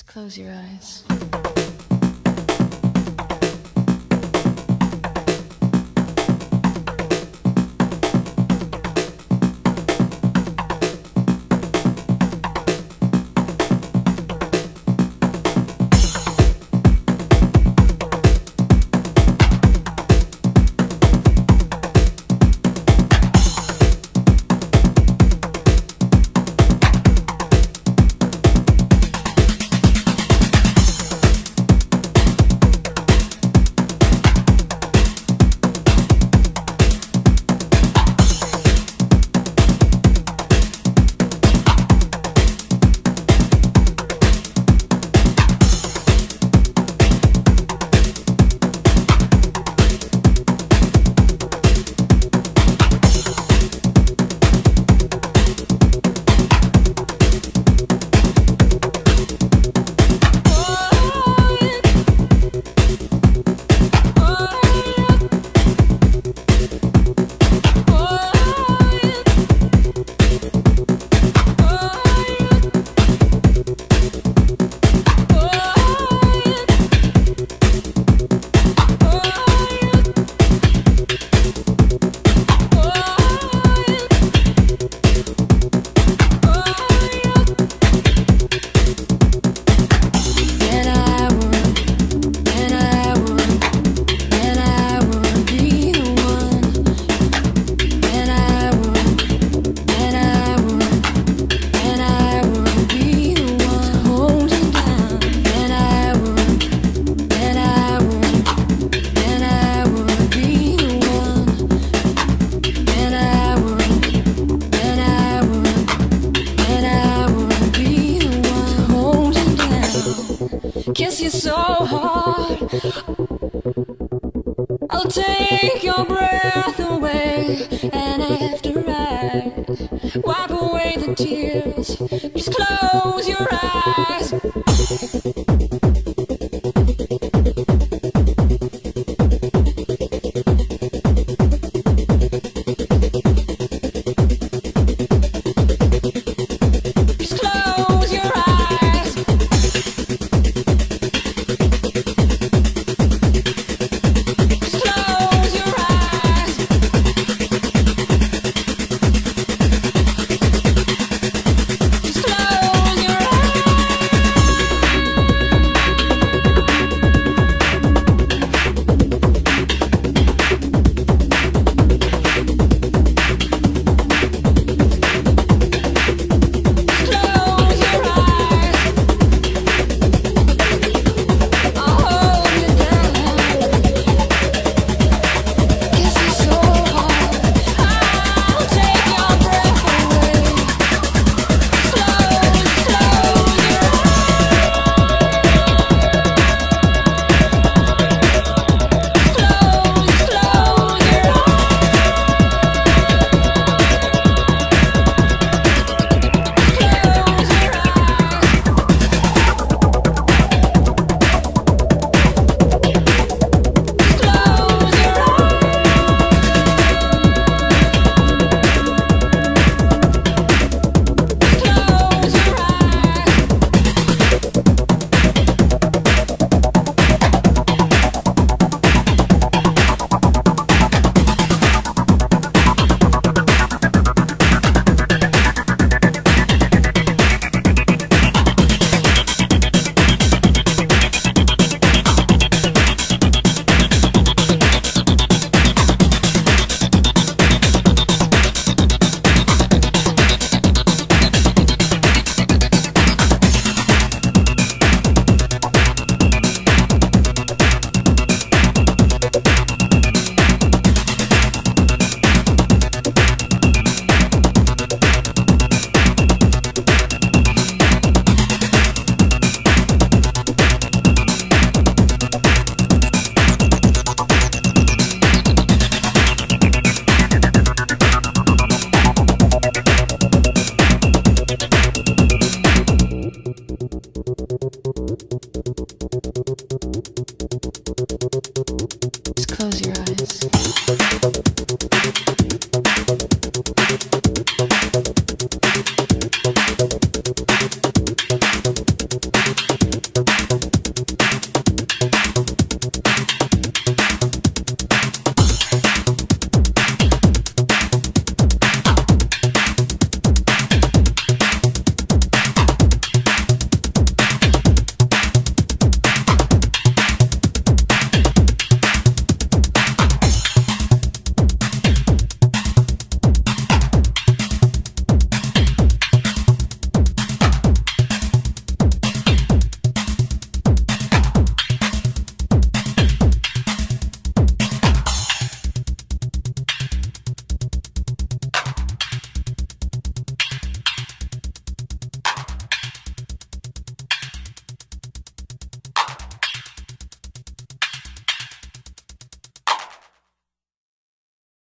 Just close your eyes. kiss you so hard. I'll take your breath away, and after I wipe away the tears, just close your eyes.